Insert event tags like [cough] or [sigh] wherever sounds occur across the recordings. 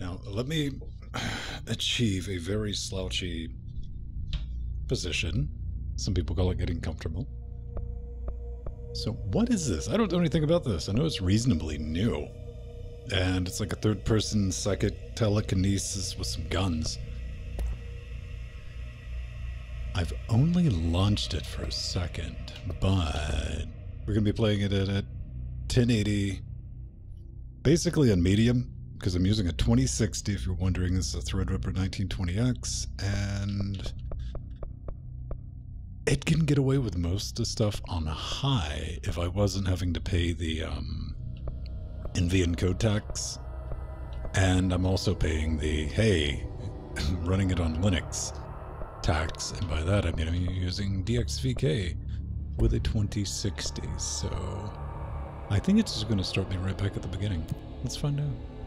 Now, let me achieve a very slouchy position. Some people call it getting comfortable. So, what is this? I don't know anything about this. I know it's reasonably new. And it's like a third person psychic telekinesis with some guns. I've only launched it for a second, but we're going to be playing it at 1080, basically on medium, because I'm using a 2060. If you're wondering, this is a Threadripper 1920X, and it can get away with most of the stuff on high if I wasn't having to pay the um, NV encode tax. And I'm also paying the, hey, [laughs] running it on Linux tax. And by that, I mean I'm using DXVK with a 2060. So I think it's just going to start me right back at the beginning. Let's find out.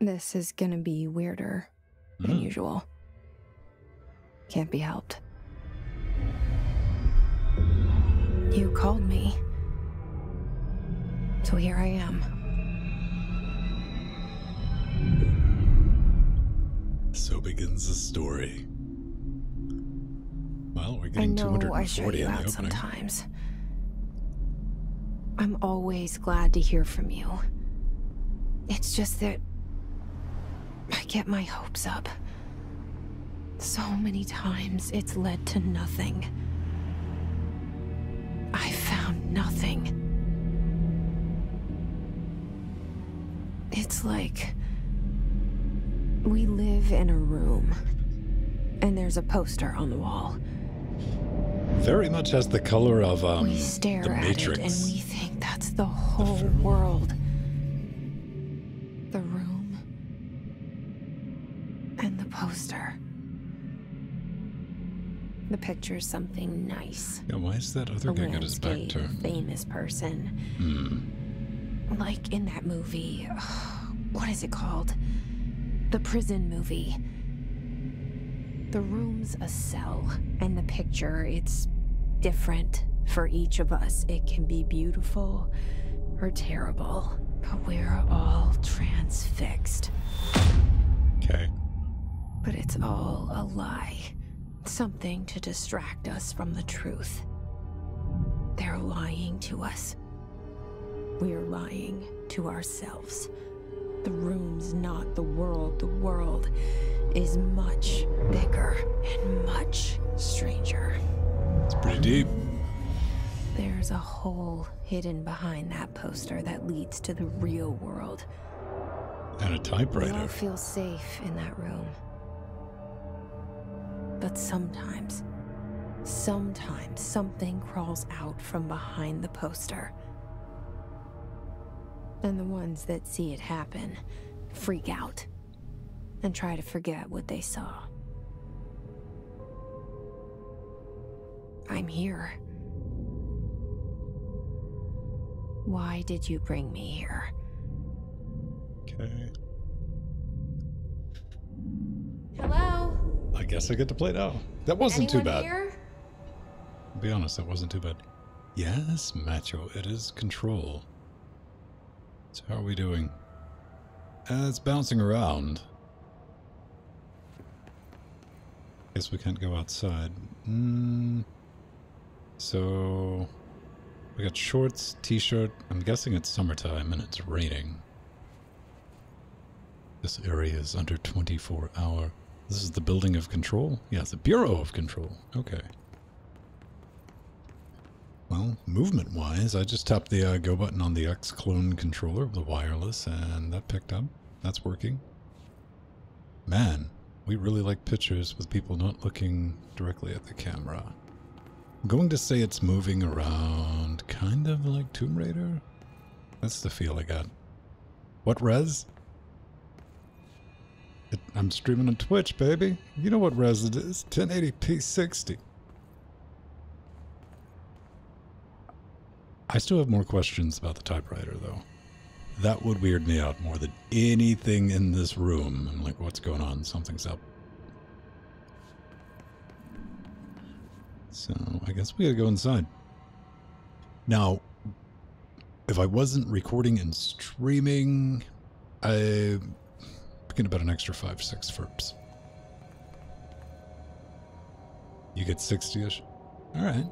This is gonna be weirder than Mm. usual. Can't be helped. You called me. So here I am. So begins the story. Well, we're I getting know I shut 240 you in out opening. sometimes. I'm always glad to hear from you. It's just that I get my hopes up. So many times it's led to nothing. I found nothing. It's like we live in a room and there's a poster on the wall. Very much has the color of um, we stare the at Matrix. it and we think that's the whole world. The picture's something nice. Yeah, why is that other A guy got his back turned? famous person. Hmm. Like in that movie. [sighs] What is it called? The prison movie. The room's a cell, and the picture, it's different for each of us. It can be beautiful or terrible, but we're all transfixed. Okay. But it's all a lie. Something to distract us from the truth. They're lying to us. We're lying to ourselves. The room's not the world. The world is much bigger and much stranger. It's pretty deep. There's a hole hidden behind that poster that leads to the real world. And a typewriter. We all feel safe in that room. But sometimes, sometimes something crawls out from behind the poster. And the ones that see it happen freak out and try to forget what they saw. I'm here. Why did you bring me here? Okay. Hello? I guess I get to play now. That wasn't Anyone too bad. here? I'll be honest, that wasn't too bad. Yes, Macho, it is control. So how are we doing? Uh, it's bouncing around. Guess we can't go outside. Mm, so we got shorts, t-shirt. I'm guessing it's summertime and it's raining. This area is under 24 hour. This is the building of control? Yeah, the Bureau of Control. Okay. Well, movement wise, I just tapped the uh, go button on the X clone controller the wireless and that picked up. That's working. Man, we really like pictures with people not looking directly at the camera. I'm going to say it's moving around kind of like Tomb Raider. That's the feel I got. What res? I'm streaming on Twitch, baby. You know what res it is. 1080p 60. I still have more questions about the typewriter, though. That would weird me out more than anything in this room. I'm like, what's going on? Something's up. So I guess we gotta go inside. Now, if I wasn't recording and streaming, I'm picking about an extra five, six FERPs. You get 60-ish? Alright.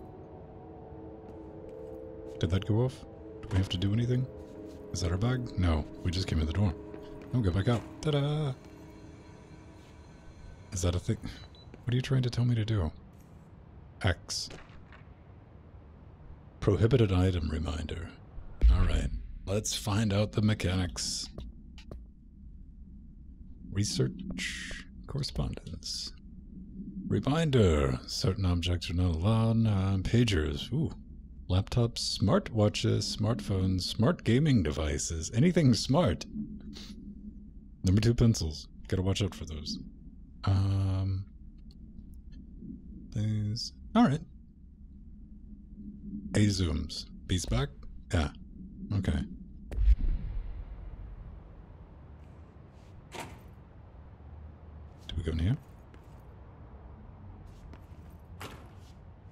Did that go off? Do we have to do anything? Is that our bag? No, we just came in the door. Oh, go back out. Ta-da! Is that a thing? What are you trying to tell me to do? X. Prohibited item reminder. Alright, let's find out the mechanics. Research. Correspondence. Reminder. Certain objects are not allowed. Uh, pagers. Ooh. Laptops, smartwatches, smartphones, smart gaming devices. Anything smart. Number two, pencils. Gotta watch out for those. Um. These. Alright. A zooms. Beast back? Yeah. Okay. Do we go in here?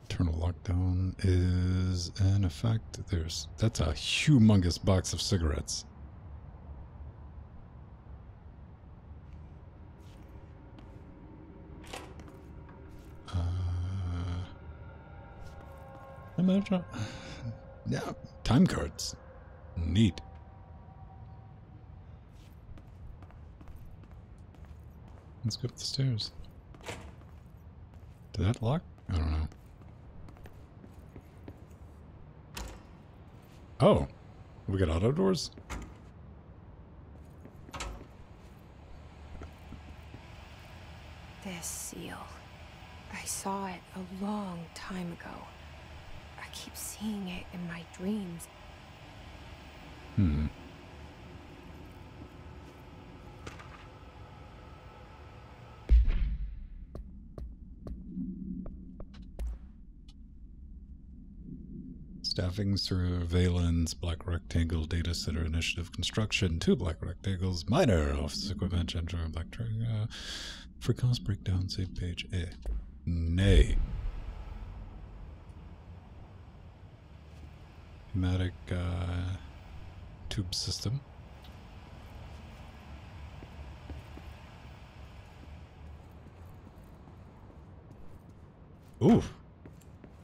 Eternal lockdown is in effect. There's that's a humongous box of cigarettes. Uh, imagine, [sighs] yeah, time cards. Neat. Let's go up the stairs. Did that lock? I don't know. Oh, we got auto doors? This seal. I saw it a long time ago. I keep seeing it in my dreams. Hmm. Surveillance, black rectangle, data center initiative, construction, two black rectangles, minor office equipment, gender, black truck, uh, for cost breakdown, save page A. Nay. Pneumatic, uh, tube system. Ooh.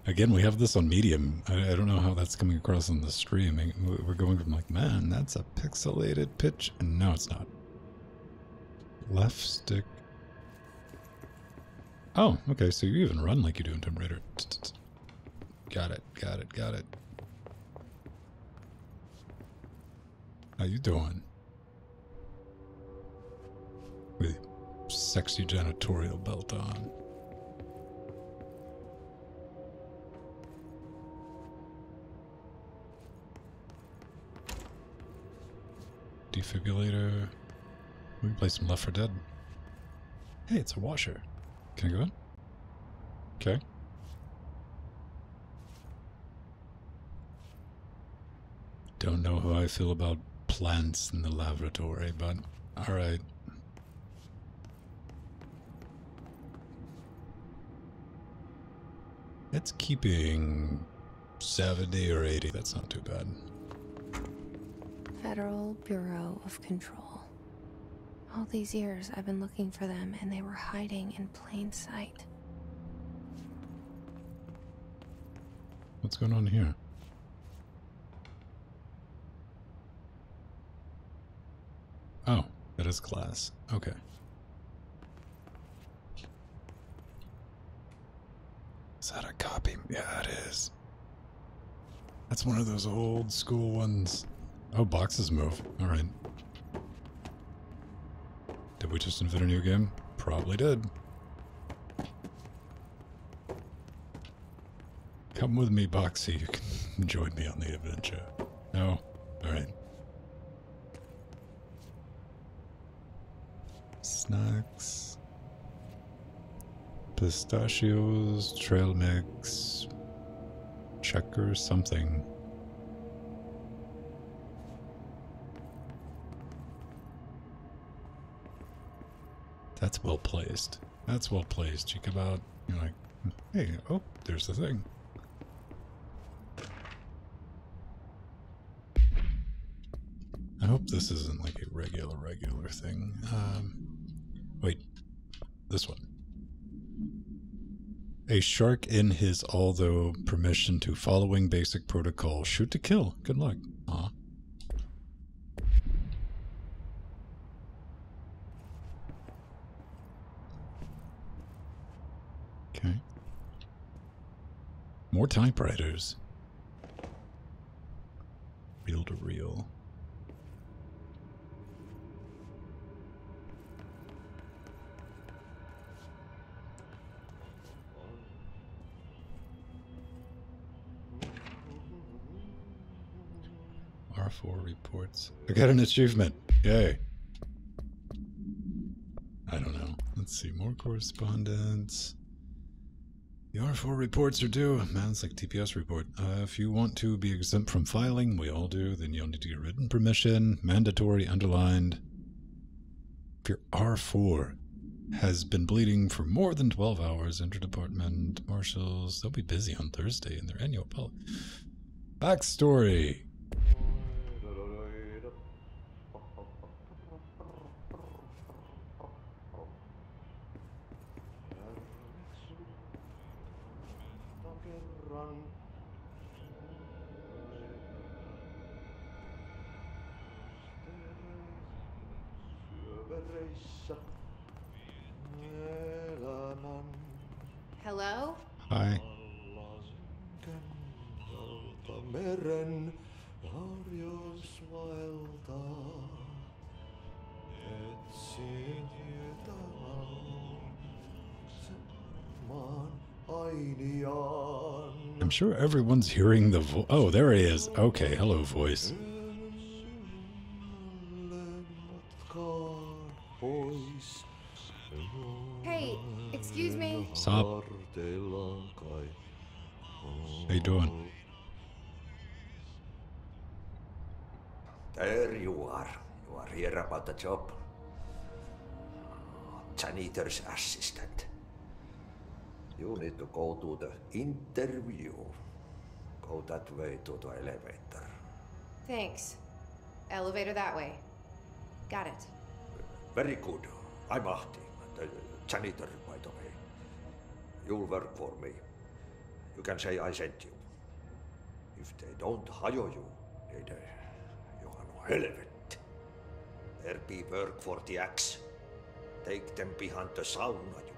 Again, we have this on medium. I, I don't know how that's coming across on the stream. We're going from like, man, that's a pixelated pitch, and no, it's not. Left stick. Oh, okay. So you even run like you do in Tomb Raider. Got it. Got it. Got it. How you doing? With sexy janitorial belt on. Defibrillator. We can play some Left 4 Dead. Hey, it's a washer. Can I go in? Okay. Don't know how I feel about plants in the laboratory, but alright. It's keeping 70 or 80. That's not too bad. Federal Bureau of Control. All these years I've been looking for them and they were hiding in plain sight. What's going on here? Oh, that is class. Okay. Is that a copy? Yeah, it is. That's one of those old school ones. Oh, boxes move. All right. Did we just invent a new game? Probably did. Come with me, Boxy. You can [laughs] join me on the adventure. No? Alright. Snacks. Pistachios, trail mix, checker, something. That's well placed. That's well placed. You come out, you're like, Hey, oh, there's the thing. I hope this isn't like a regular, regular thing. Um, wait, this one. A shark in his although permission to following basic protocol. Shoot to kill. Good luck. Aw. Okay. More typewriters. Reel to reel. R4 reports. I got an achievement. Yay. I don't know. Let's see. More correspondence. The R4 reports are due. Man, it's like TPS report. Uh, if you want to be exempt from filing, we all do, then you'll need to get written permission. Mandatory, underlined. If your R4 has been bleeding for more than 12 hours, interdepartment marshals, they'll be busy on Thursday in their annual. Backstory. Hello? Hi. I'm sure everyone's hearing the vo- Oh, there he is. Okay, hello, voice. Go to the interview. Go that way to the elevator. Thanks. Elevator that way. Got it. Very good. I'm Ahti, the janitor, by the way. You'll work for me. You can say I sent you. If they don't hire you, then uh, you are no hell of it. There be work for the axe. Take them behind the sauna.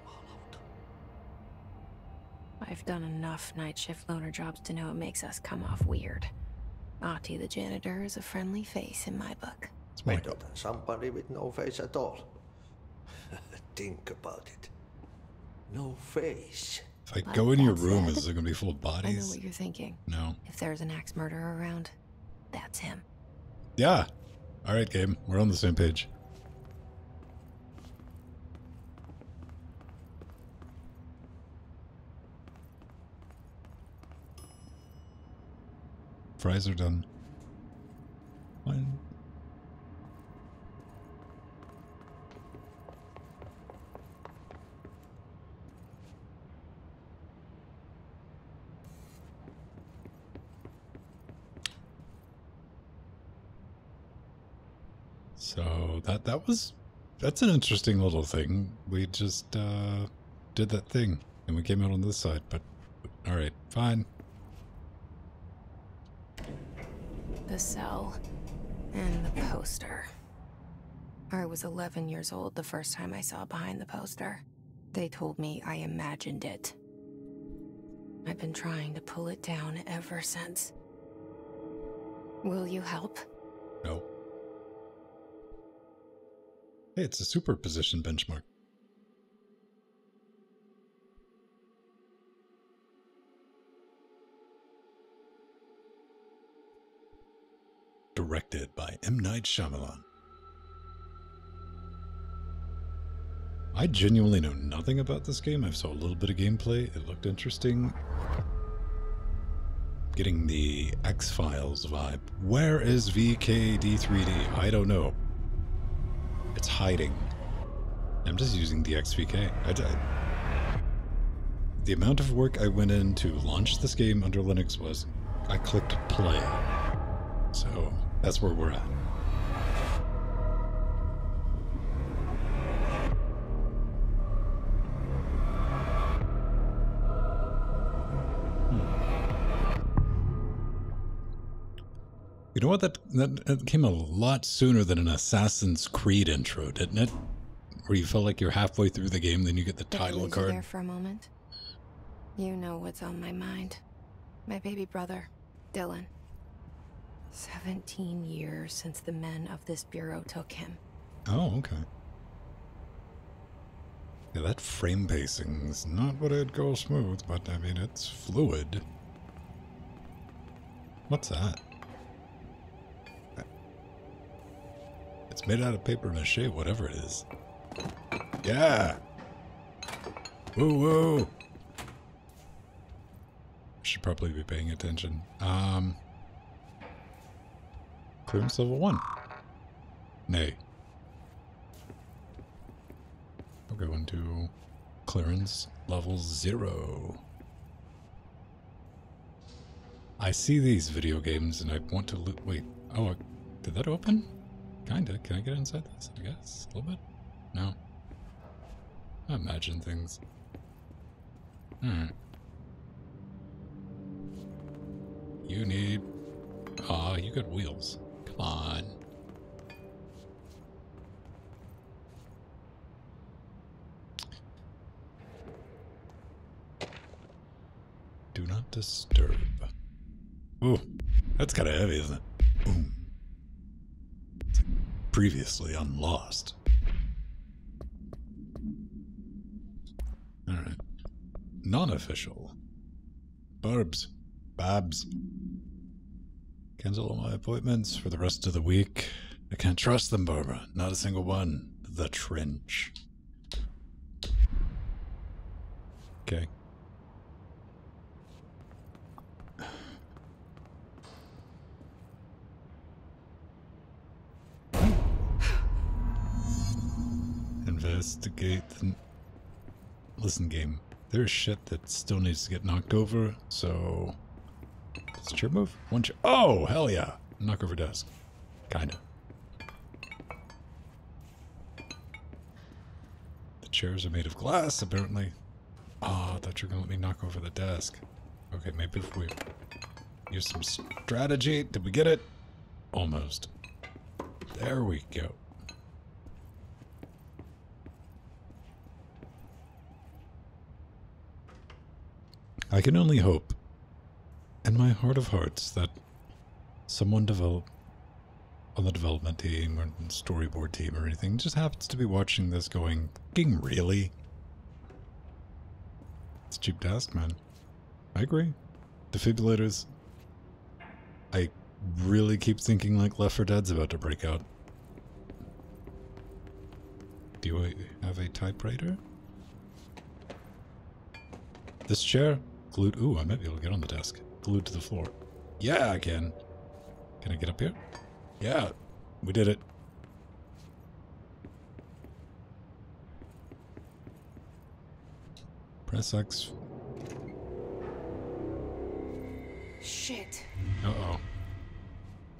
I've done enough night shift loner jobs to know it makes us come off weird. Ahti the janitor is a friendly face in my book. It's my Better than somebody with no face at all. [laughs] Think about it. No face. If I Like go in your room, said, is it going to be full of bodies? I know what you're thinking. No. If there's an axe murderer around, that's him. Yeah. All right, game. We're on the same page. Fries are done. Fine. So that that was that's an interesting little thing. We just uh, did that thing and we came out on this side, but all right, fine. The cell. And the poster. I was 11 years old the first time I saw behind the poster. They told me I imagined it. I've been trying to pull it down ever since. Will you help? No. Hey, it's a superposition benchmark. By M. Night Shyamalan. I genuinely know nothing about this game. I saw a little bit of gameplay. It looked interesting. Getting the X Files vibe. Where is VKD3D? I don't know. It's hiding. I'm just using DXVK. I- the amount of work I went in to launch this game under Linux was I clicked play. So that's where we're at. Hmm. You know what? That, that that came a lot sooner than an Assassin's Creed intro, didn't it? Where you felt like you're halfway through the game, then you get the title lose you card. there for a moment. You know what's on my mind. My baby brother, Dylan. 17 years since the men of this bureau took him. Oh, okay. Yeah, that frame pacing's not what I'd call smooth, but I mean, it's fluid. What's that? It's made out of paper mache, whatever it is. Yeah! Woo woo! Should probably be paying attention. Um. Clearance level 1. Nay. We're going to clearance level 0. I see these video games and I want to loot. Wait, oh, uh, did that open? Kinda. Can I get inside this? I guess. A little bit? No. I imagine things. Hmm. You need. Ah, you got wheels. Come on. Do not disturb. Ooh, that's kind of heavy, isn't it? Boom. Like previously on Lost. Alright. Non-official. Barbs. Babs. Cancel all my appointments for the rest of the week. I can't trust them, Barbara. Not a single one. The trench. Okay. Investigate the... Listen, game. There's shit that still needs to get knocked over, so... Does chair move? One chair. Oh, hell yeah. Knock over desk. Kinda. The chairs are made of glass, apparently. Oh, I thought you were gonna let me knock over the desk. Okay, maybe if we use some strategy. Did we get it? Almost. There we go. I can only hope, in my heart of hearts, that someone develop on the development team or storyboard team or anything just happens to be watching this going, "King, really?" It's a cheap task, man. I agree. Defibrillators. I really keep thinking like Left 4 Dead's about to break out. Do you have a typewriter? This chair? Glued. Ooh, I might be able to get on the desk. Glued to the floor. Yeah, I can. Can I get up here? Yeah, we did it. Press X. Shit. Uh oh.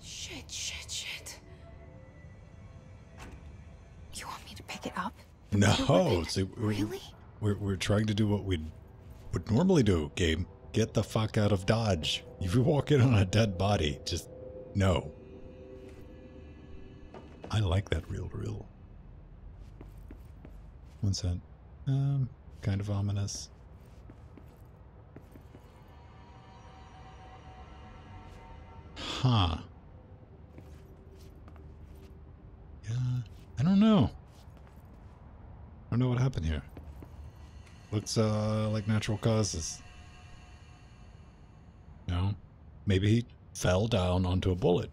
Shit, shit, shit. You want me to pick it up? No, see, we're, Really? we're, we're trying to do what we would normally do, game. Get the fuck out of Dodge. If you walk in on a dead body, just no. I like that real to One cent. Um, kind of ominous. Huh. Yeah, I don't know. I don't know what happened here. Looks uh like natural causes. No? Maybe he fell down onto a bullet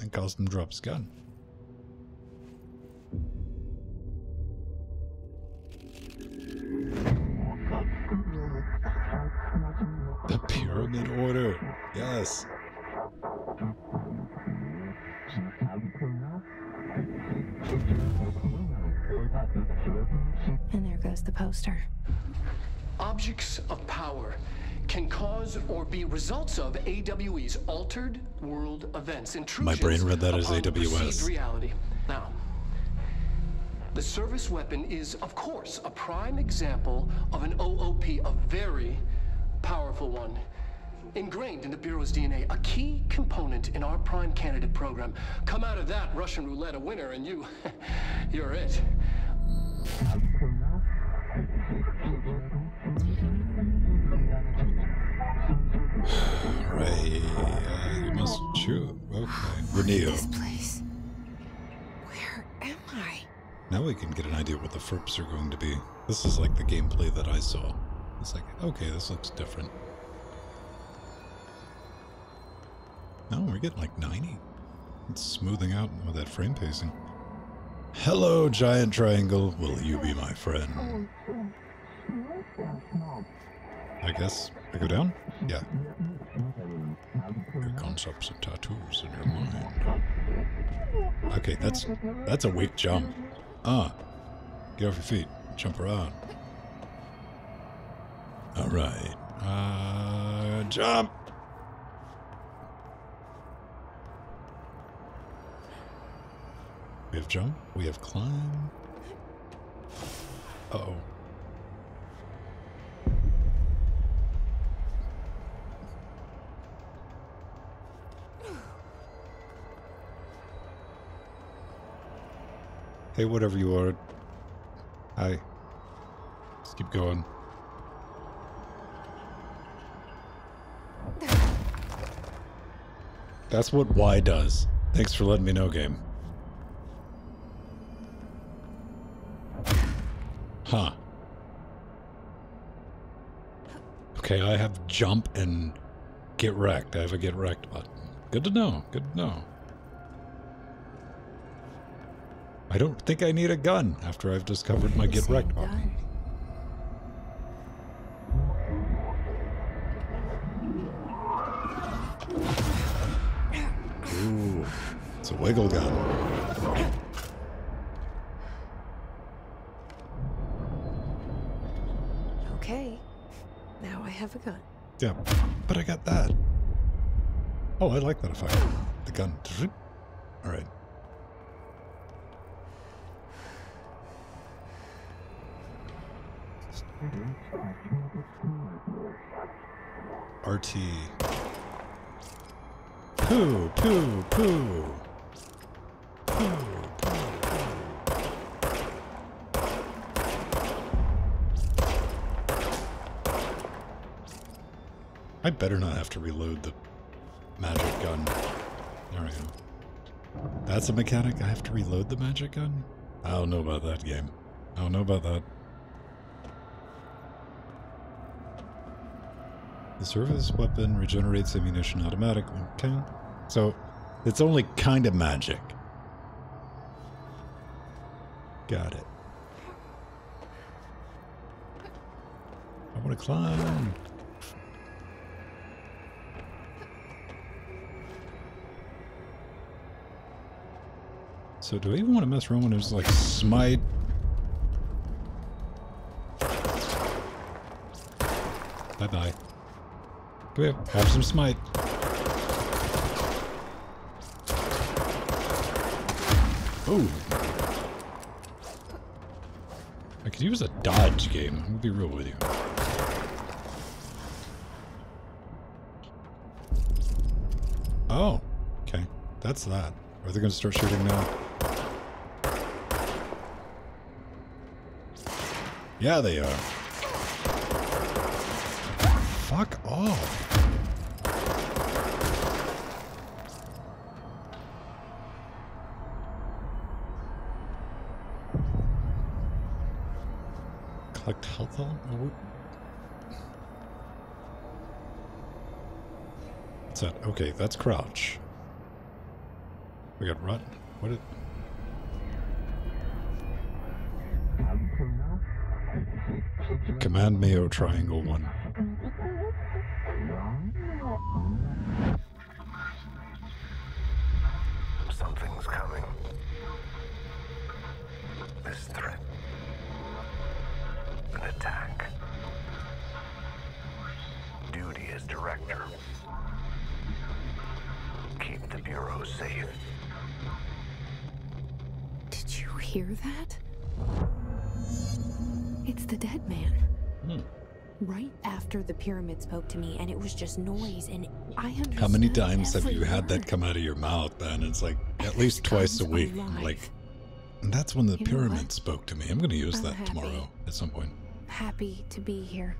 and caused him to drop his gun. The Pyramid Order. Yes. And there goes the poster. Objects of power can cause or be results of AWE's altered world events. Intrusions My brain read that as AWS. reality. Now, the service weapon is, of course, a prime example of an OOP, a very powerful one. Ingrained in the Bureau's DNA, a key component in our prime candidate program. Come out of that Russian roulette a winner, and you, [laughs] you're it. Reneo. This place. Where am I? Now we can get an idea what the FERPs are going to be. This is like the gameplay that I saw. It's like, okay, this looks different. No, we're getting like 90. It's smoothing out with that frame pacing. Hello, giant triangle. Will you be my friend? I guess I go down? Yeah. Your concepts and tattoos in your mind. Okay, that's that's a weak jump. Ah, get off your feet, jump around. All right, uh, jump. We have jump. We have climb. Uh oh. Hey, whatever you are. Hi. Let's keep going. That's what Y does. Thanks for letting me know, game. Huh. Okay, I have jump and get wrecked. I have a get wrecked button. Good to know. Good to know. I don't think I need a gun after I've discovered my get wrecked button. Ooh, it's a wiggle gun. Okay. Now I have a gun. Yeah, but I got that. Oh, I like that effect. The gun. All right. RT. Poo, poo, poo. Poo, poo, I better not have to reload the magic gun. There we go. That's a mechanic? I have to reload the magic gun? I don't know about that game. I don't know about that. The service weapon regenerates ammunition automatically. Okay. So, it's only kind of magic. Got it. I want to climb. So do I even want to mess around when there's like smite? Bye bye. Come here, have some smite. Ooh. I could use a dodge game. Gonna be real with you. Oh, okay. That's that. Are they gonna start shooting now? Yeah, they are. Fuck off. Okay, that's crouch. We got run. What it? Command Mayo Triangle 1. Something's coming. This threat. An attack. Duty as director. Keep the Bureau safe. Did you hear that? It's the dead man. Hmm. Right after the pyramid spoke to me, and it was just noise, and I understood. How many times have you had that come out of your mouth, Ben? It's like at And least twice a week. alive. Like, and that's when the You pyramid spoke to me. I'm going to use I'm that happy. tomorrow at some point. happy to be here.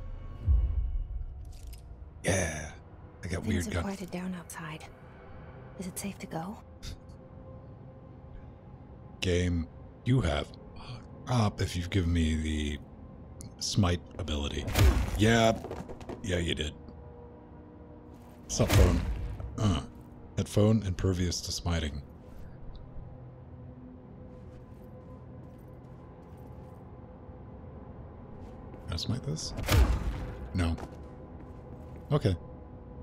Yeah. I got Things weird have gun. quieted down outside. Is it safe to go? game you have up if you've given me the smite ability. Yeah, yeah, you did. Sup, phone? Uh, that phone impervious to smiting. Can I smite this? No. Okay.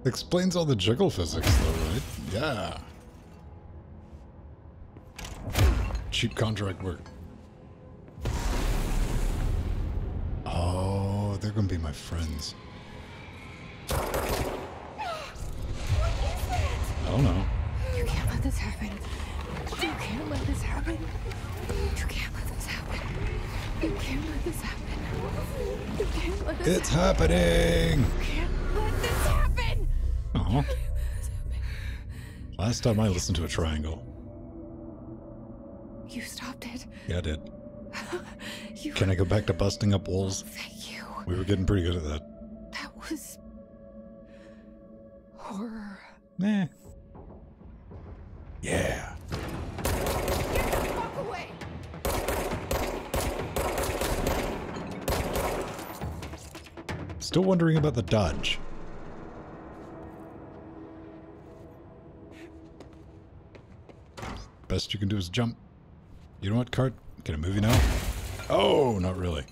Explains all the jiggle physics, though, right? Yeah. Cheap contract work. Oh, they're gonna be my friends. I don't know. You can't let this happen. You can't let this happen. You can't let this happen. You can't let this happen. You can't let this It's happening! You can't let this happen. Oh. Last time I listened to a triangle. You stopped it. Yeah, I did. [laughs] You. Can I go back to busting up walls? Oh, thank you. We were getting pretty good at that. That was horror. Nah. Yeah. Still wondering about the dodge. Best you can do is jump. You know what, Cart? Can I move you now? Oh, not really.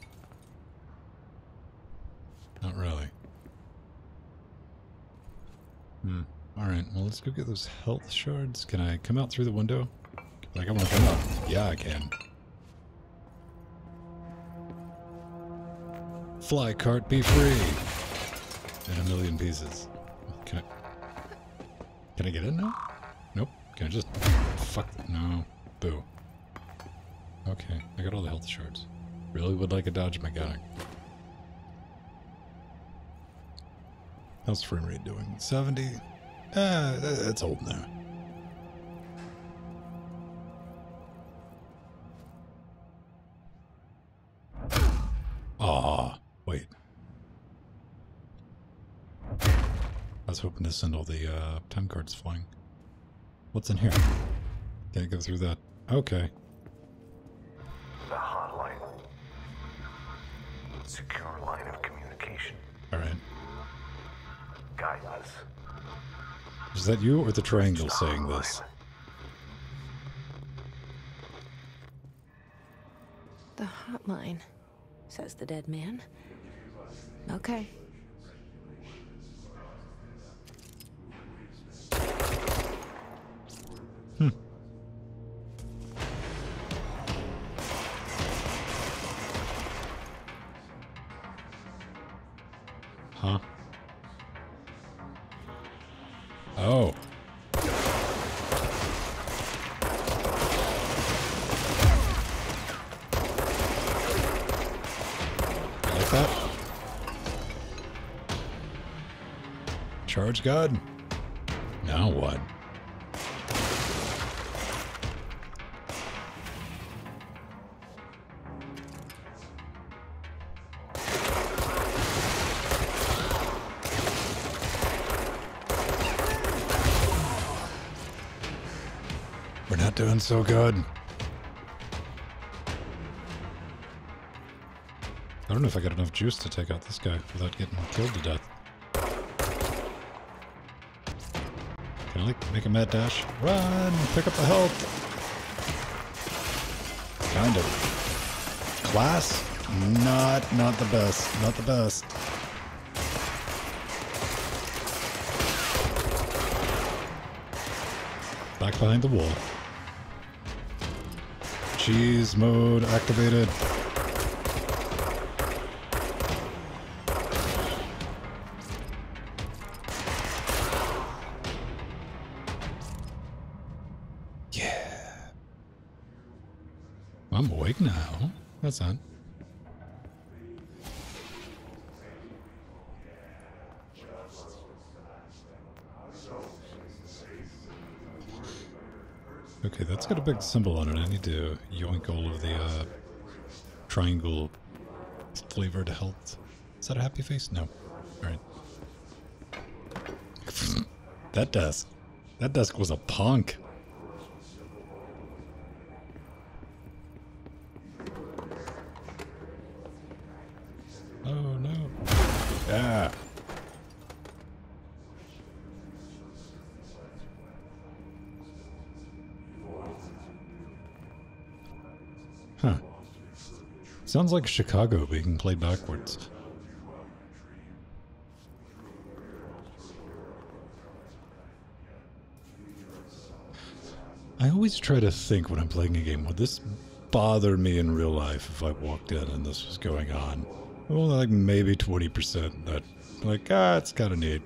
Not really. Hmm. Alright, well, let's go get those health shards. Can I come out through the window? Like, I want to come out. Yeah, I can. Fly cart, be free! In a million pieces. Can I... Can I get in now? Nope. Can I just... Fuck. No. Boo. Okay, I got all the health shards. Really would like a dodge mechanic. How's frame rate doing? 70? Ah, it's old now. Ah, wait. I was hoping to send all the uh, time cards flying. What's in here? Can't go through that. Okay. The hotline. Secure line of communication. Alright. Guidance. Is that you or the triangle saying this? The hotline, says the dead man. Okay. Huh? Charge God? Now what? We're not doing so good. I don't know if I got enough juice to take out this guy without getting killed to death. Like make a mad dash? Run! Pick up the health! Kind of. Class? Not, not the best. Not the best. Back behind the wall. Cheese mode activated. Symbol on it. I need to yoink all of the uh, triangle flavored health. Is that a happy face? No. Alright. [laughs] that desk. That desk was a punk. Sounds like Chicago being played backwards. I always try to think when I'm playing a game, would this bother me in real life if I walked in and this was going on? Well, like maybe 20% that, like, ah, it's kind of neat.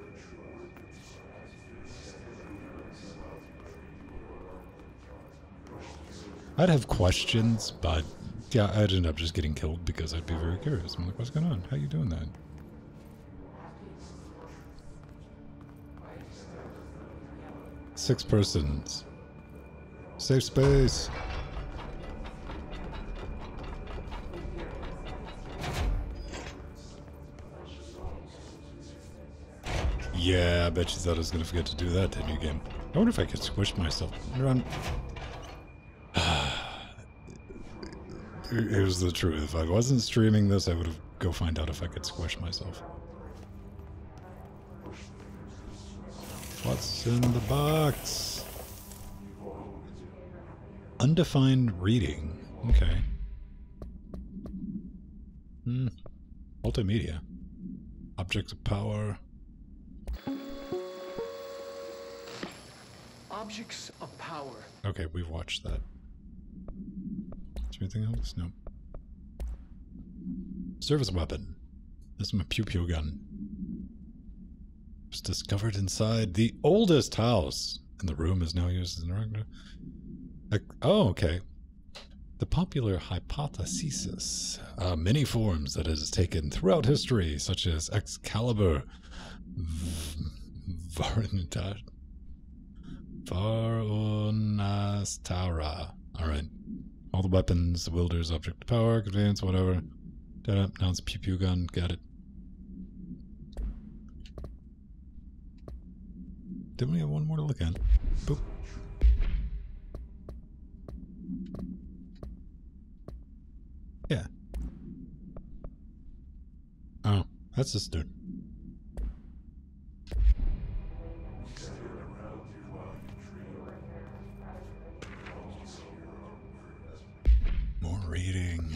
I'd have questions, but yeah, I'd end up just getting killed because I'd be very curious. I'm like, what's going on? How are you doing that? Six persons. Safe space. Yeah, I bet you thought I was gonna forget to do that, didn't you, game? I wonder if I could squish myself. Run. Here's the truth. If I wasn't streaming this, I would have go find out if I could squish myself. What's in the box? Undefined reading. Okay. Hmm. Multimedia. Objects of power. Objects of power. Okay, we've watched that. Is there anything else? No. Service weapon. This is my pew pew gun. It was discovered inside the oldest house, and the room is now used as an regular. Oh, okay. The popular hypothesis, uh, many forms that has taken throughout history, such as Excalibur, Varunitas, Varunastara. All right. All the weapons, the wielders, object of power, conveyance, whatever. Now it's pew pew gun. Got it. Didn't we have one more to look at? Boop. Yeah. Oh, that's this dude. More reading.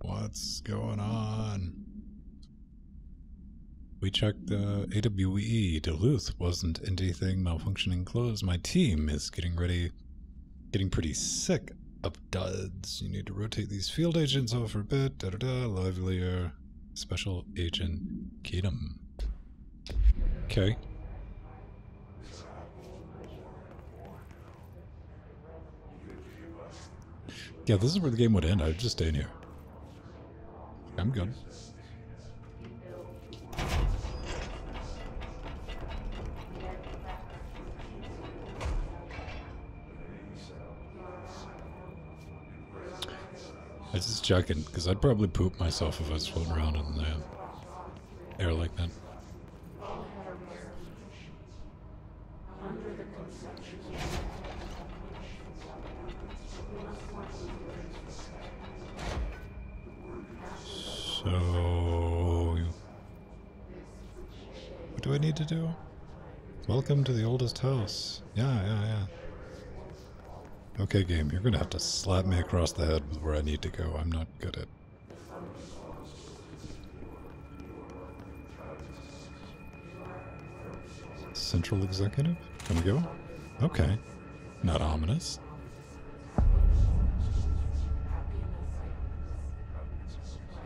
What's going on? We checked the AWE. Duluth wasn't anything malfunctioning closed. My team is getting ready, getting pretty sick of duds. You need to rotate these field agents over a bit. Da da da. Livelier. Special Agent Kedem. Okay. Yeah, this is where the game would end. I'd just stay in here. I'm good. I was just checking, because I'd probably poop myself if I was floating around in the air like that. So, what do I need to do? Welcome to the oldest house. Yeah, yeah, yeah. Okay, game, you're gonna have to slap me across the head with where I need to go. I'm not good at. Central Executive? Can we go? Okay. Not ominous. The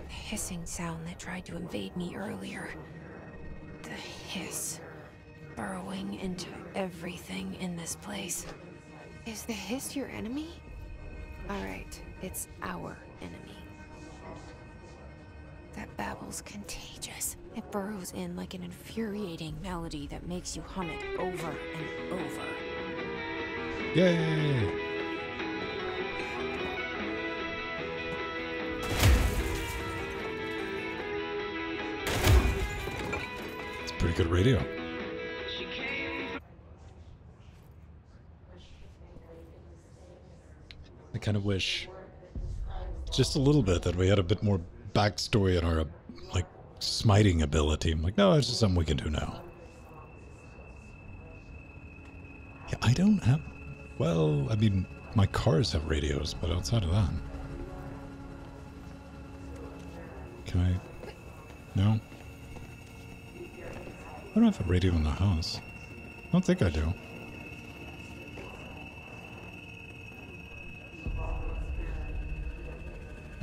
hissing sound that tried to invade me earlier. The hiss. Burrowing into everything in this place. Is the hiss your enemy? Alright, it's our enemy. That babble's contagious. It burrows in like an infuriating melody that makes you hum it over and over. Yay! It's pretty good radio. I kind of wish just a little bit that we had a bit more backstory in our like smiting ability. I'm like, no, it's just something we can do now. Yeah, I don't have. Well, I mean, my cars have radios, but outside of that, can I? No. I don't have a radio in the house. I don't think I do.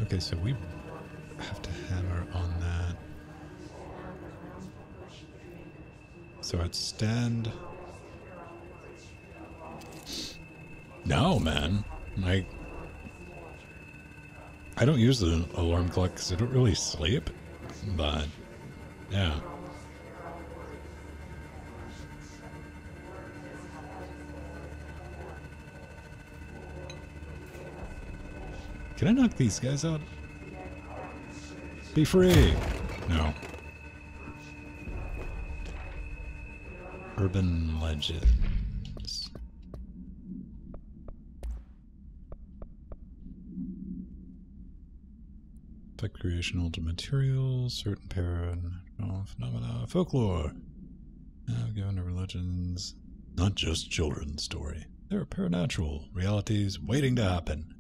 Okay, so we have to hammer on that. So I'd stand. No, man. I I don't use the alarm clock because I don't really sleep. But yeah. Can I knock these guys out? Be free! No. Urban legends. Effect creation, ultimate materials, certain paranormal phenomena, folklore. Now given to religions, not just children's story. There are paranatural realities waiting to happen.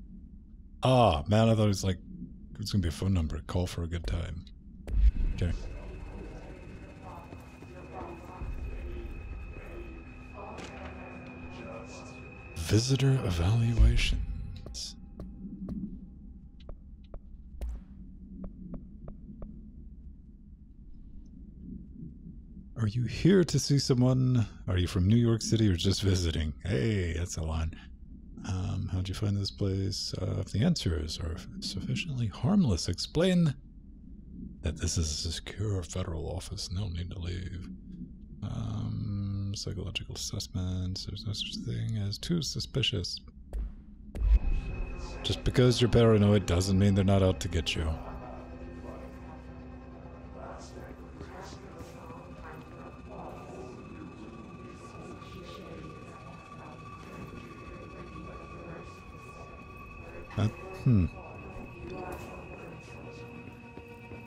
Ah, man, I thought it was like it's gonna be a phone number. Call for a good time. Okay. Visitor evaluations. Are you here to see someone? Are you from New York City or just visiting? Hey, that's a line. How'd you find this place? Uh, if the answers are sufficiently harmless, explain that this is a secure federal office. No need to leave. Um, psychological assessments. There's no such thing as too suspicious. Just because you're paranoid doesn't mean they're not out to get you. Hmm.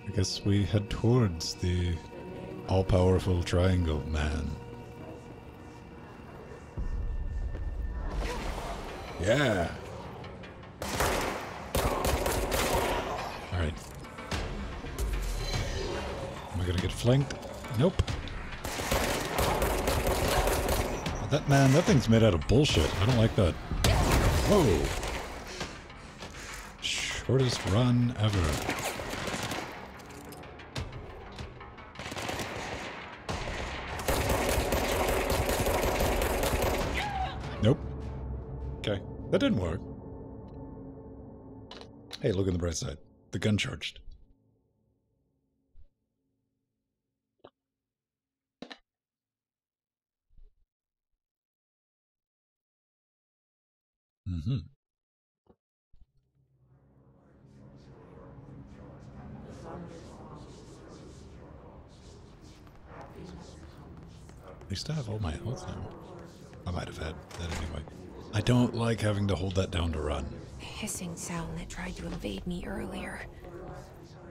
I guess we head towards the all-powerful triangle man. Yeah. All right. Am I gonna get flanked? Nope. That man, that thing's made out of bullshit. I don't like that. Whoa. Shortest run ever. Nope. Okay. That didn't work. Hey, look on the bright side. The gun charged. Mm-hmm. I still have all my health now. I might have had that anyway. I don't like having to hold that down to run. The hissing sound that tried to invade me earlier.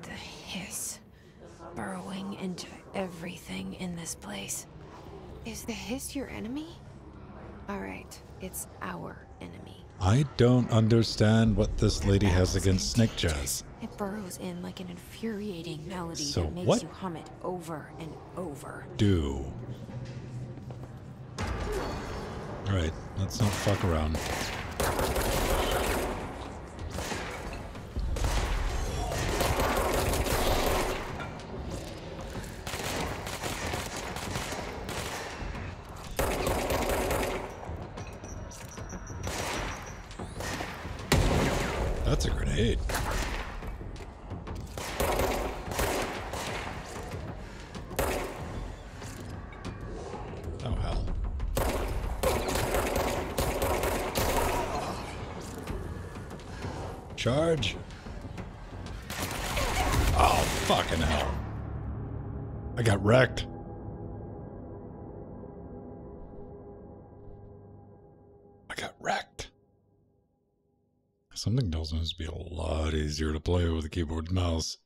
The hiss. Burrowing into everything in this place. Is the hiss your enemy? Alright, it's our enemy. I don't understand what this lady has against Snake. Jazz. It burrows in like an infuriating melody So that makes what? you hum it over and over. Do. Alright, let's not fuck around. Easier to play with a keyboard and mouse.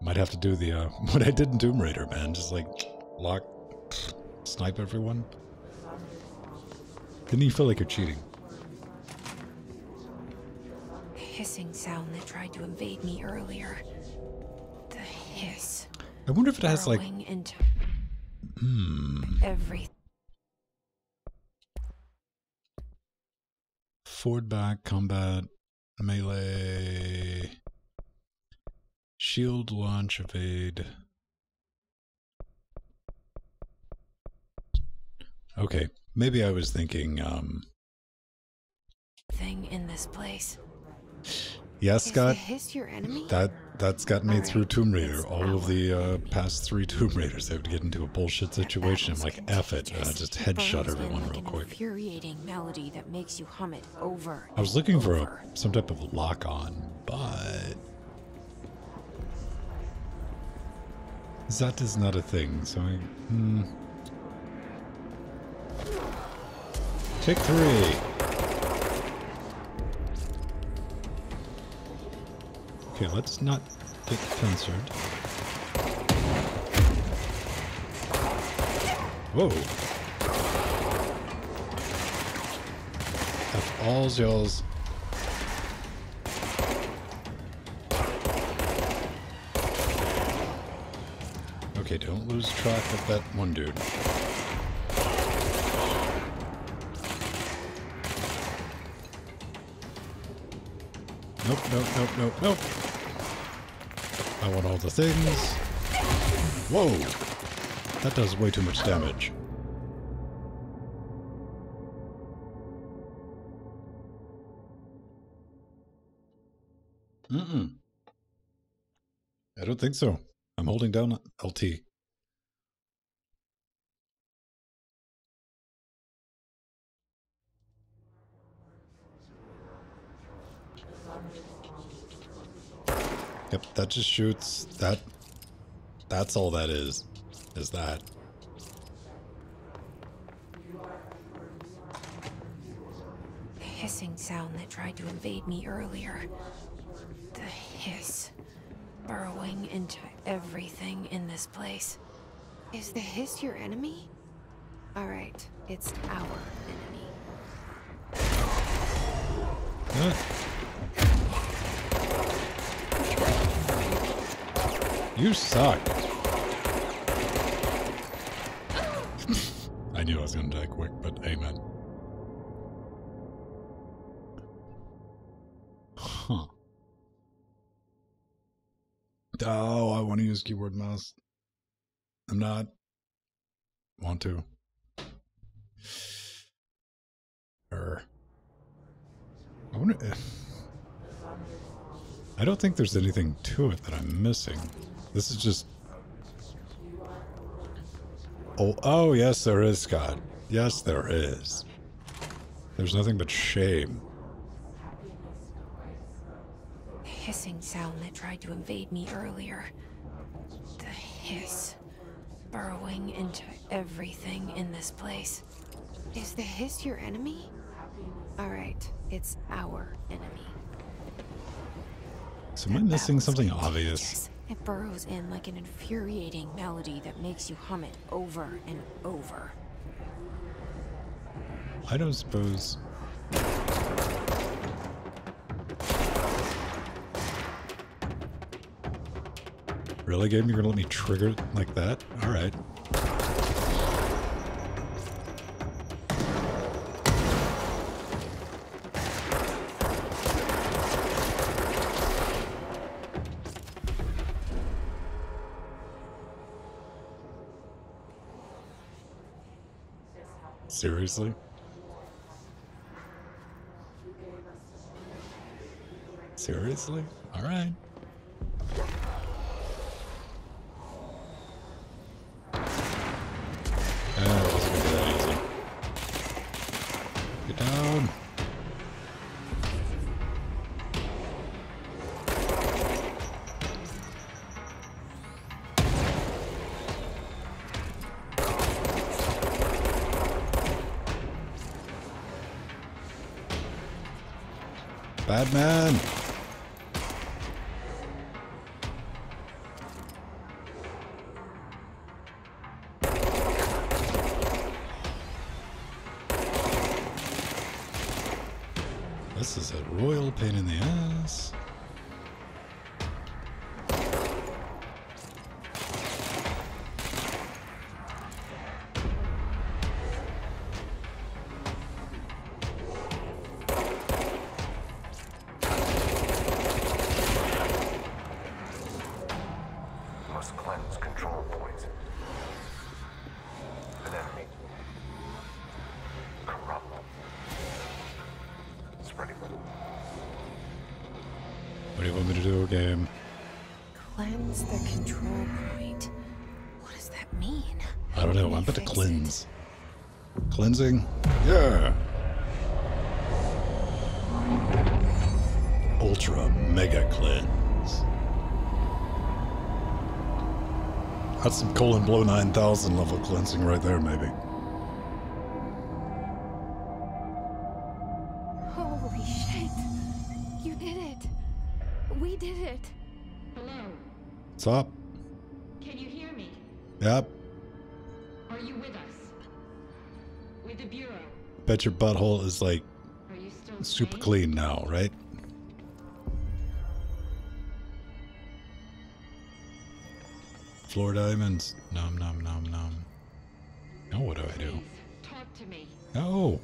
Might have to do the uh, [laughs] what I did in Tomb Raider, man. Just like lock, snipe everyone. Didn't you feel like you're cheating? The hissing sound that tried to invade me earlier. The hiss. I wonder if it has like into hmm, every forward back combat melee shield launch evade. Okay, maybe I was thinking um thing in this place. Yes, Is Scott. hiss your enemy? That that's gotten me Alright, through Tomb Raider. it's All of the uh, past three Tomb Raiders, they have to get into a bullshit situation. I'm like, F it, and I just headshot everyone like real quick. infuriating melody that makes you hum it over. I was looking for a, some type of lock on, but that is not a thing. So I hmm. Take three. Okay, let's not get censored. Whoa. F all's y'all's. Okay, don't lose track of that one dude. Nope, nope, nope, nope, nope. I want all the things. Whoa! That does way too much damage. Mm-mm. I don't think so. I'm holding down LT. Yep, that just shoots. That. That's all that is. Is that. The hissing sound that tried to invade me earlier. The hiss. Burrowing into everything in this place. Is the hiss your enemy? Alright, it's our enemy. Huh? You suck. I knew I was gonna die quick, but amen. Huh. Oh, I want to use keyboard mouse. I'm not. Want to. Er. I wonder if. I don't think there's anything to it that I'm missing. This is just. Oh, oh yes, there is, Scott. Yes, there is. There's nothing but shame. The hissing sound that tried to invade me earlier. The hiss. Burrowing into everything in this place. Is the hiss your enemy? Alright, it's our enemy. So am I missing something was obvious? It burrows in like an infuriating melody that makes you hum it over and over. I don't suppose. Really, game? You're gonna let me trigger it like that? Alright. seriously? Seriously? All right. Bad Cleansing? Yeah. Ultra mega cleanse. That's some colon blow 9000 level cleansing right there, maybe. Holy shit. You did it. We did it. Hello, What's up? Bet your butthole is like Are you still super clean now, right? Floor diamonds. Nom nom nom nom. Now what do I do? Talk to me. No.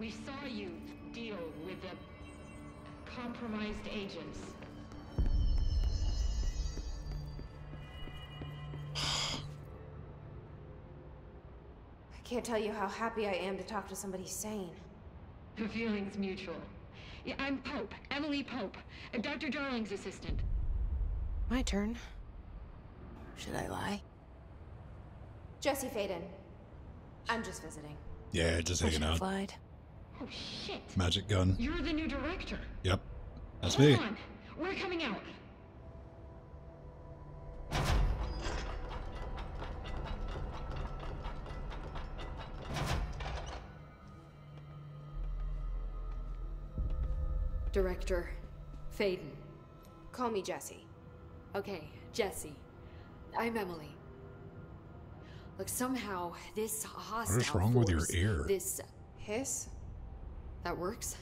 We saw you deal with the compromised agents. [sighs] [sighs] [sighs] can't tell you how happy I am to talk to somebody sane. The feeling's mutual. Yeah, I'm Pope, Emily Pope, Dr. Darling's assistant. My turn. Should I lie? Jesse Faden. I'm just visiting. Yeah, just I hanging should have out. lied. Oh shit! Magic gun. You're the new director. Yep. That's Hold me. on. We're coming out. Director Faden. Call me Jesse. Okay, Jesse. I'm Emily. Look, somehow this hostile wrong with your ear? This Hiss? that works.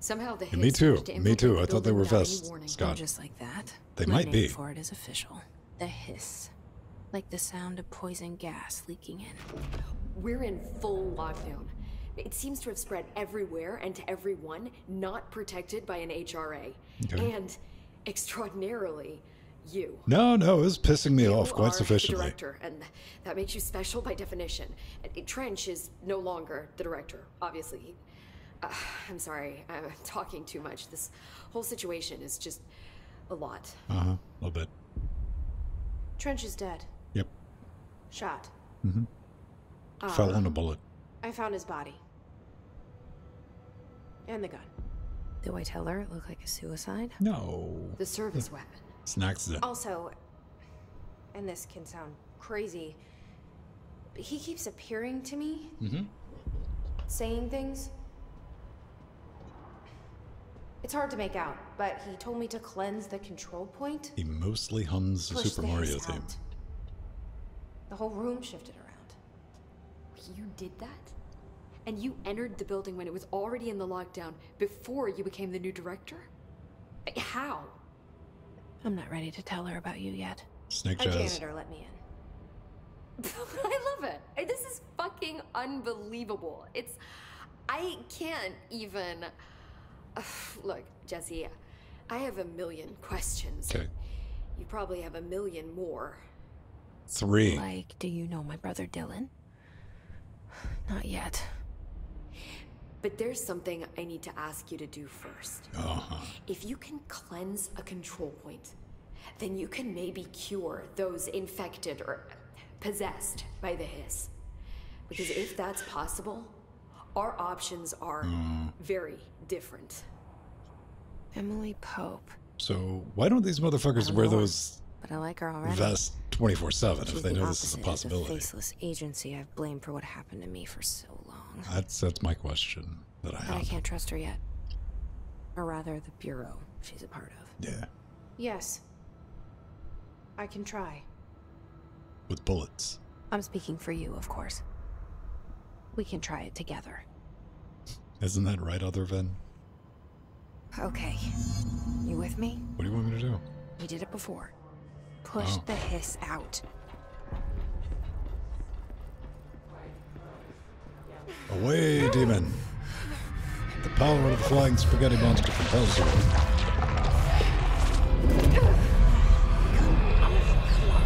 Somehow the Yeah, me too. to Me too. I thought they were without vests. Scott. Just like that? They My might name be. for it is official. The hiss. Like the sound of poison gas leaking in. We're in full lockdown. It seems to have spread everywhere and to everyone not protected by an HRA. Okay. And extraordinarily, you. No, no, it was pissing me You off are quite the sufficiently. director, and that makes you special by definition. Trench is no longer the director, obviously. Uh, I'm sorry, I'm talking too much. This whole situation is just a lot. Uh huh. A little bit. Trench is dead. Yep. Shot. Mm-hmm. Fell on a bullet. I found his body. And the gun. Do I tell her it looked like a suicide? No. The service weapon. It's an accident. Also, and this can sound crazy, but he keeps appearing to me. Mm-hmm. Saying things. It's hard to make out, but he told me to cleanse the control point. He mostly hums the Super the Mario hiss theme. out. The whole room shifted around. You did that? And you entered the building when it was already in the lockdown before you became the new director? How? I'm not ready to tell her about you yet. Snake A janitor let me in. [laughs] I love it. This is fucking unbelievable. It's. I can't even. [sighs] Look, Jesse, I have a million questions. Okay. You probably have a million more. Three. Like, do you know my brother Dylan? [sighs] Not yet. But there's something I need to ask you to do first. Uh-huh. If you can cleanse a control point, then you can maybe cure those infected or possessed by the hiss. Because if that's possible, our options are very different. Emily Pope. So why don't these motherfuckers wear know those But I like her already. vests 24-7 if they the know this is a opposite of possibility? The faceless agency I've blamed for what happened to me for so long. That's that's my question that I But I can't trust her yet. Or rather, the bureau she's a part of. Yeah, Yes. I can try. with bullets. I'm speaking for you, of course. We can try it together. Isn't that right, Other Venn? Okay. You with me? What do you want me to do? We did it before. Push Oh. the hiss out. Away, demon! The power of the flying spaghetti monster compels you.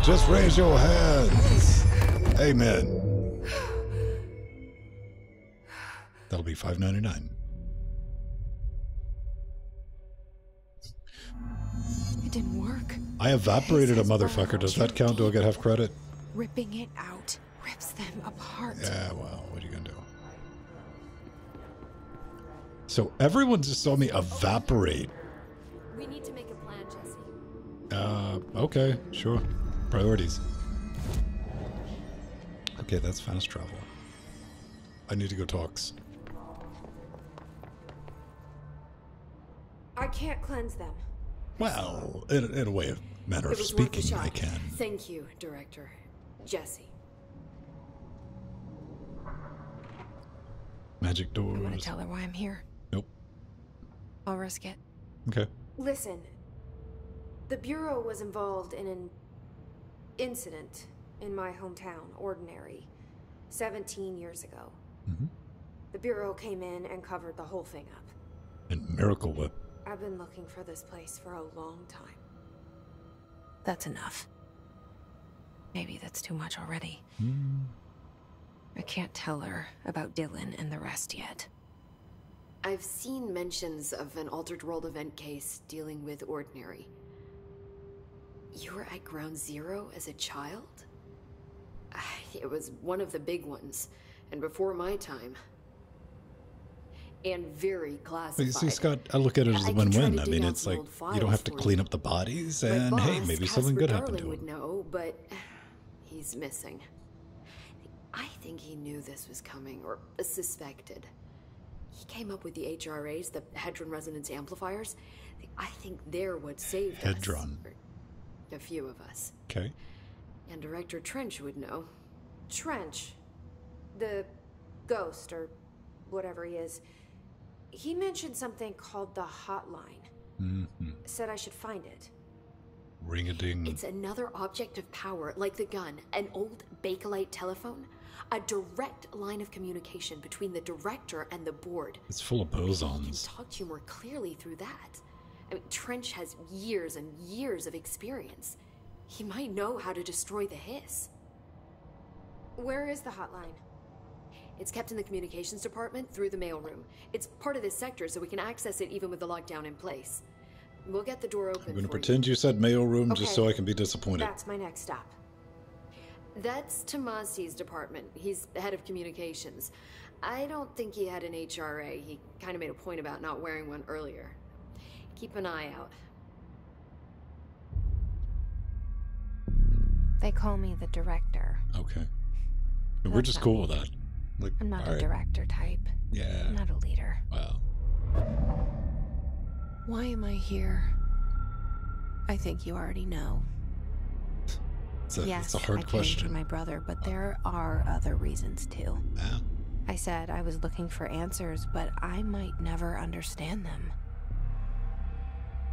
Just raise your hands. Amen. That'll be five ninety nine. It didn't work. I evaporated a motherfucker. Does that count? Do I get half credit? Ripping it out rips them apart. Yeah, well, So everyone just saw me evaporate. We need to make a plan, Jesse. Uh, okay, sure. Priorities. Okay, that's fast travel. I need to go talks. I can't cleanse them. Well, in, in a way of manner It of was speaking, I can. Thank you, Director. Jesse. Magic I'm gonna tell her why I'm here. Nope. I'll risk it. Okay. Listen, the Bureau was involved in an incident in my hometown, Ordinary, 17 years ago. Mhm. The Bureau came in and covered the whole thing up. And Miracle Whip. I've been looking for this place for a long time. That's enough. Maybe that's too much already. Hmm. I can't tell her about Dylan and the rest yet. I've seen mentions of an Altered World event case dealing with Ordinary. You were at Ground Zero as a child? [sighs] It was one of the big ones, and before my time. And very classified. you see, Scott, I look at it as a win-win. I mean, it's like you don't have to clean up the bodies, and hey, boss, maybe Casper something good happened Darling to would know, but [sighs] he's missing. I think he knew this was coming, or suspected. He came up with the HRAs, the Hedron Resonance Amplifiers. I think they're what saved us. Hedron. A few of us. Okay. And Director Trench would know. Trench, the ghost, or whatever he is, he mentioned something called the Hotline. Mm-hmm. Said I should find it. Ring-a-ding. It's another object of power, like the gun, an old Bakelite telephone. A direct line of communication between the director and the board. It's full of He can bosons. talk to you more clearly through that. I mean, Trench has years and years of experience. He might know how to destroy the hiss. Where is the hotline? It's kept in the communications department through the mailroom. It's part of this sector, so we can access it even with the lockdown in place. We'll get the door open. I'm going to for you. pretend you said mail room just so I can be disappointed. That's my next stop. That's Tommasi's department. He's head of communications. I don't think he had an HRA. He kind of made a point about not wearing one earlier. Keep an eye out. They call me the director. Okay. We're just cool me. with that. Like, I'm not a right. director type. Yeah. I'm not a leader. Well, Why am I here? I think you already know. It's a, yes, it's a hard I question. for my brother, but there are other reasons too. Yeah. I said I was looking for answers, but I might never understand them.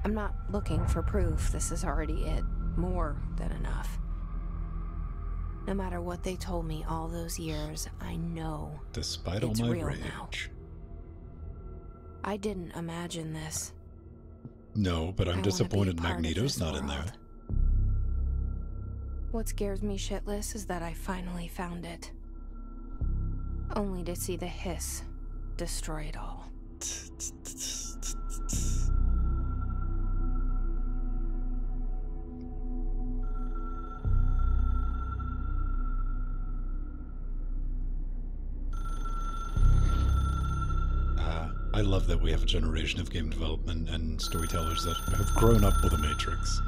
I'm not looking for proof. This is already it. More than enough. No matter what they told me all those years, I know Despite all my real rage. now. I didn't imagine this. No, but I I'm a disappointed Magneto's not in there. What scares me shitless is that I finally found it. Only to see the hiss destroy it all. Uh, I love that we have a generation of game development and storytellers that have grown up with the Matrix.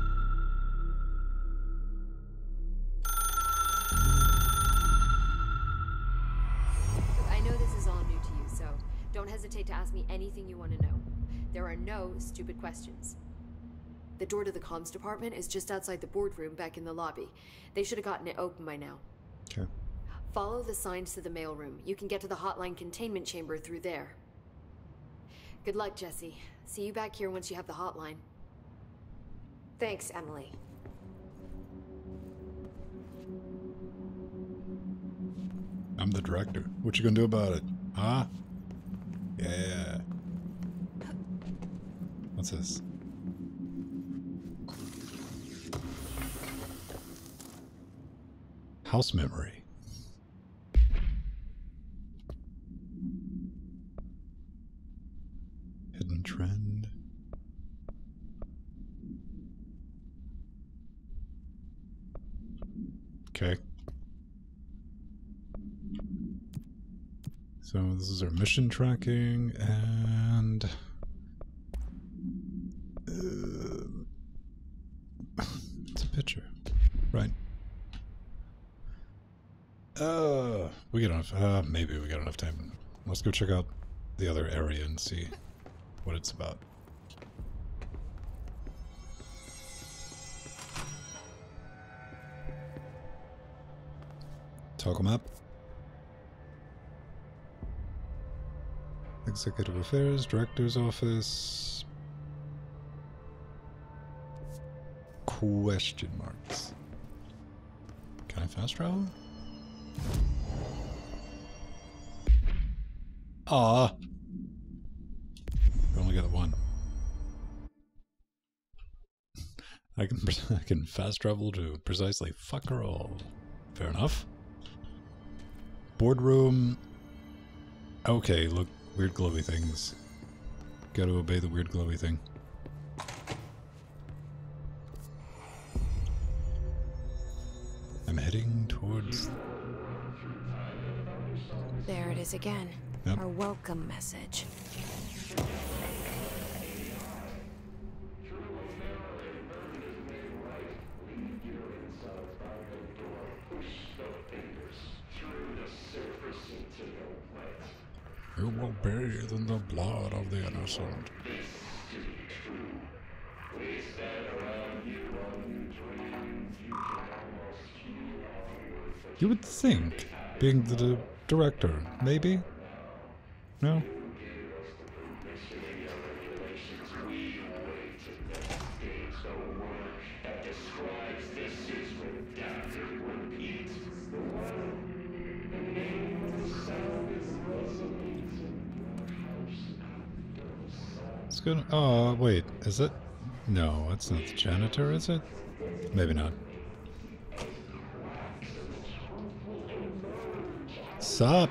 Anything you want to know. There are no stupid questions. The door to the comms department is just outside the boardroom back in the lobby. They should have gotten it open by now. Okay. Follow the signs to the mailroom. You can get to the hotline containment chamber through there. Good luck, Jesse. See you back here once you have the hotline. Thanks, Emily. I'm the director. What you gonna do about it? Huh? Yeah. What's this? House memory. Hidden trend. Okay. So this is our mission tracking and uh, [laughs] it's a picture, right? Uh, we got enough. Uh, maybe we got enough time. Let's go check out the other area and see what it's about. Talk 'em Executive Affairs, Director's Office. Question marks. Can I fast travel? Ah. We only got one. I can I can fast travel to precisely fucker all. Fair enough. Boardroom. Okay, look, weird glowy things. Gotta obey the weird glowy thing. I'm heading towards. There it is again. Yep. Our welcome message. You would think, being the di- director, maybe? No? It's gonna. Oh, wait. Is it? No, it's not the janitor, is it? Maybe not. Sup?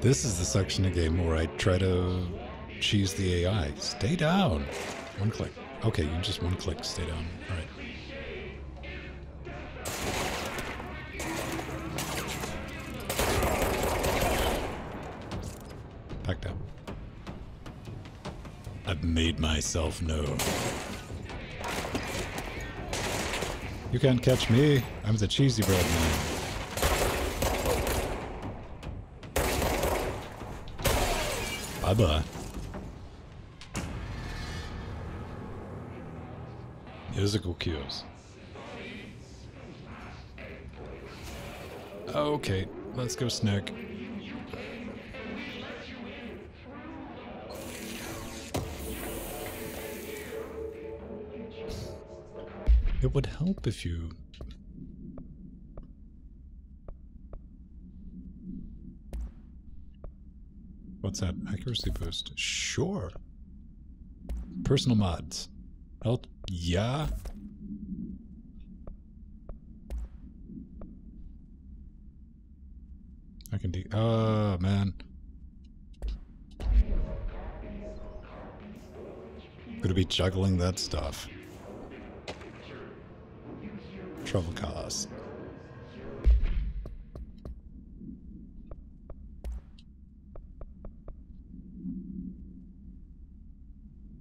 This is the section of the game where I try to cheese the AI. Stay down. One click. Okay, you just one click. Stay down. All right. Made myself known. You can't catch me. I'm the cheesy bread man. Bye bye. Musical cues. Okay, let's go snack. It would help if you What's that? Accuracy boost. Sure. personal mods. Health, yeah. I can do. Oh man. Gonna be juggling that stuff. Trouble cost.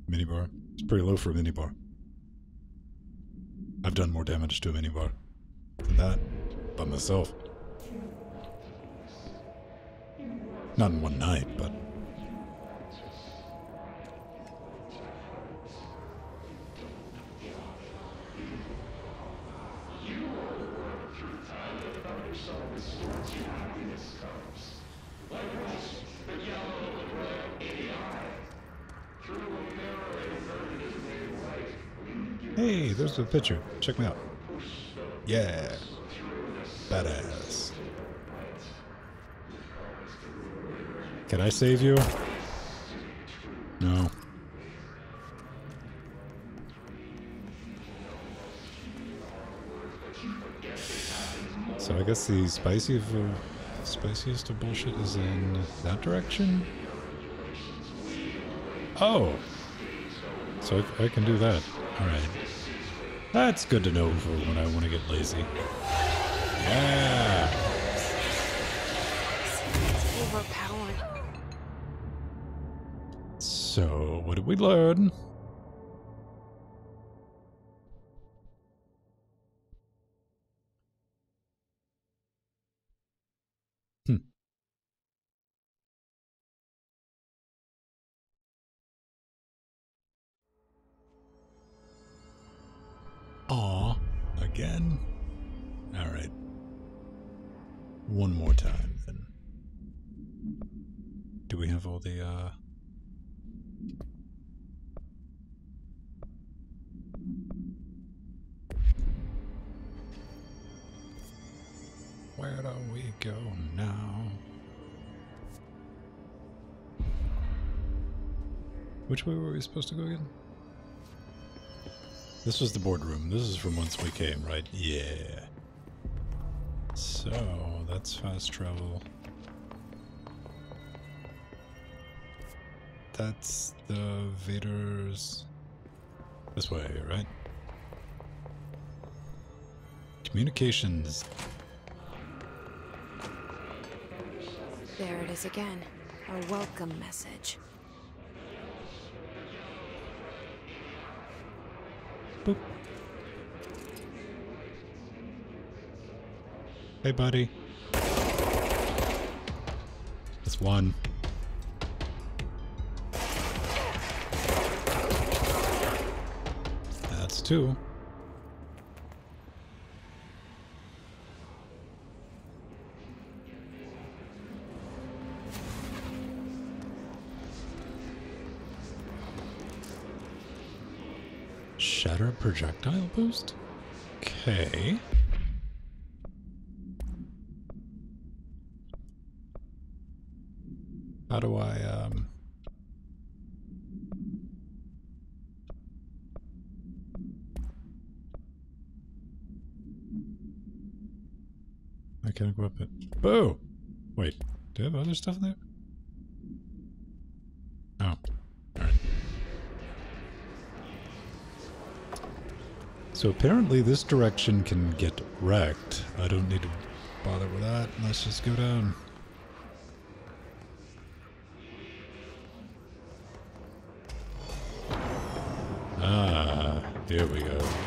Minibar. It's pretty low for a minibar. I've done more damage to a minibar than that by myself. Not in one night, but A picture. Check me out. Yeah. Badass. Can I save you? No. So I guess the spicy of, uh, spiciest of bullshit is in that direction? Oh! So I, I can do that. Alright. That's good to know for when I want to get lazy. Yeah! It's overpowering. So, what did we learn? Way were we supposed to go again? This was the boardroom. This is from whence we came, right? Yeah. So, that's fast travel. That's the Vader's... This way, right? Communications. There it is again. A welcome message. Hey, buddy. That's one. That's two. Shatter projectile boost? Okay. How do I, um... I can't equip it. Boo! Wait, do I have other stuff there? Oh. Alright. So apparently this direction can get wrecked. I don't need to bother with that. Let's just go down. Ah, here we go.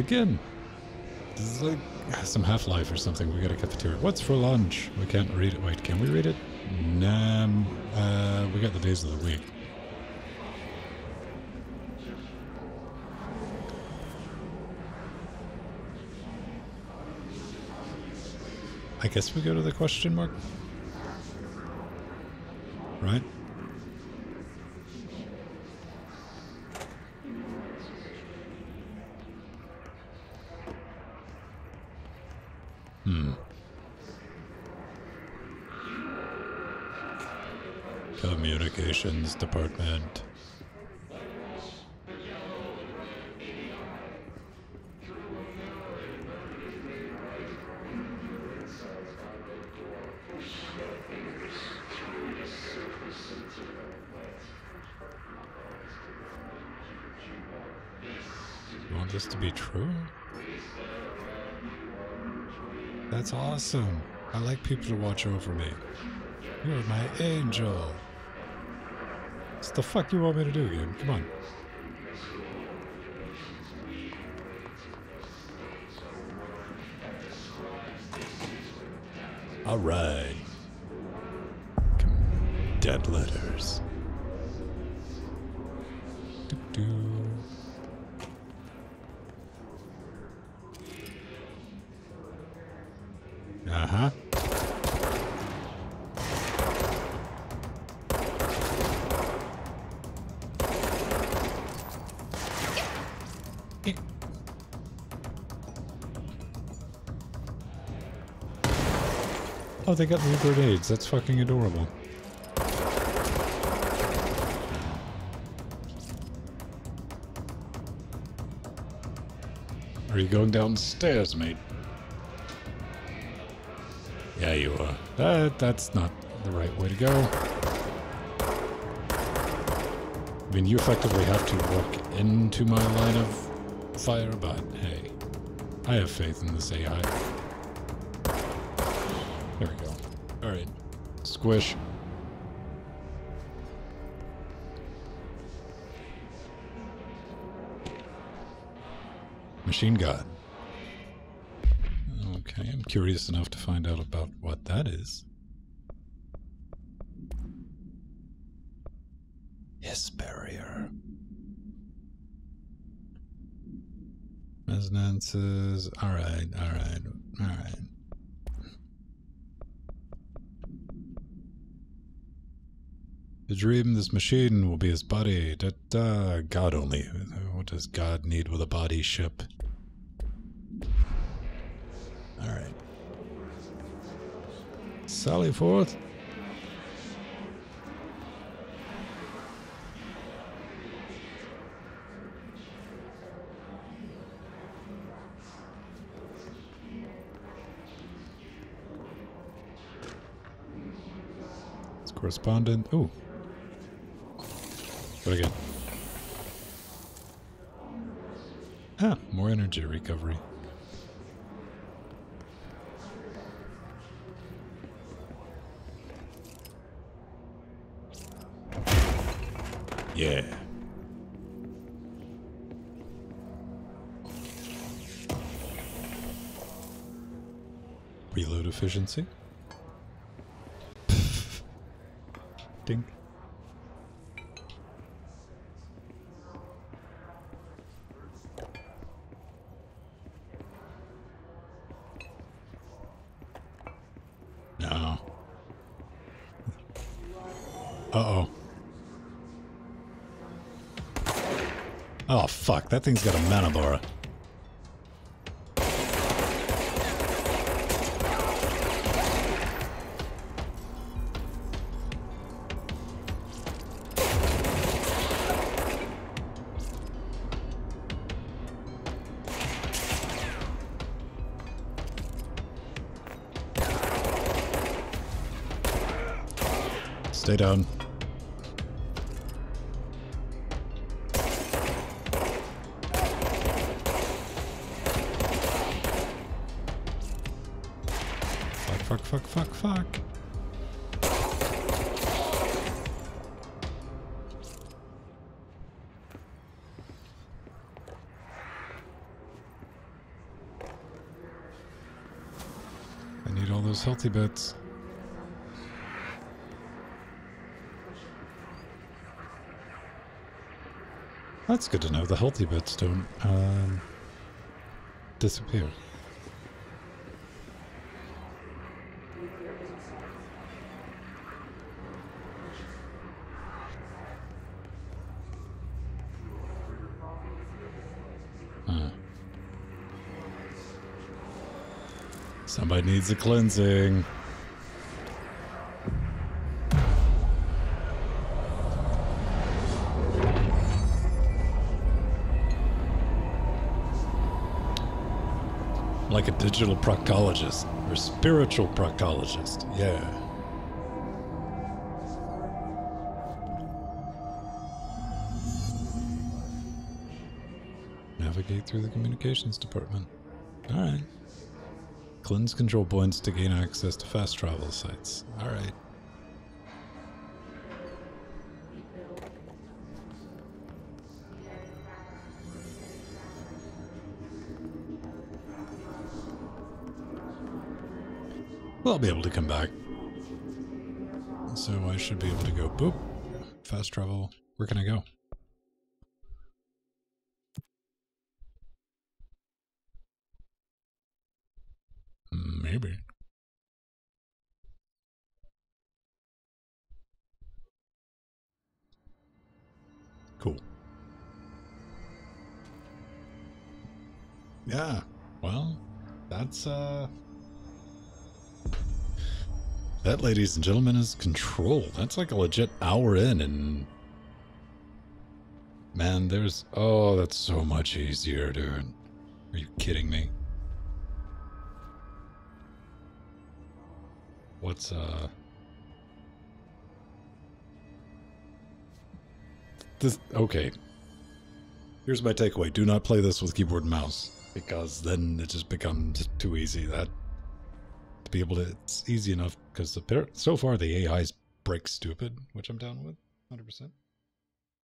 Again. This is like some Half-Life or something. We got a cafeteria. What's for lunch? We can't read it. Wait, can we read it? Nah, uh, we got the days of the week. I guess we go to the question mark. Right? Hmm. Communications Department. You want this to be true? That's awesome. I like people to watch over me. You're my angel. What the fuck do you want me to do, game? Come on. Alright. Dead letters. They got new grenades. That's fucking adorable. Are you going downstairs, mate? Yeah, you are. That, that's not the right way to go. I mean, you effectively have to walk into my line of fire, but hey, I have faith in this AI. Squish. Machine gun. Okay, I'm curious enough to find out about what that is. Hiss barrier. Resonances. Alright, alright. The dream this machine will be his body. Da, da, God only. What does God need with a body ship? Alright. Sally forth. Correspondent. Ooh. What? Ah, more energy recovery. Yeah. Reload efficiency. [laughs] Ding. No. Uh-oh. Oh, fuck. That thing's got a Manabara. Stay down. Bits. That's good to know. The healthy bits don't um, disappear. Needs a cleansing. Like a digital proctologist or spiritual proctologist. Yeah. Navigate through the communications department. Alright. Cleanse control points to gain access to fast travel sites. Alright. Well, I'll be able to come back. So I should be able to go boop. Fast travel. Where can I go? That, ladies and gentlemen, is control. That's like a legit hour in and Man, there's oh, that's so much easier, dude. Are you kidding me? What's uh this okay. Here's my takeaway. Do not play this with keyboard and mouse because then it just becomes too easy. That to be able to it's easy enough because so far the AI's break stupid, which I'm down with 100%.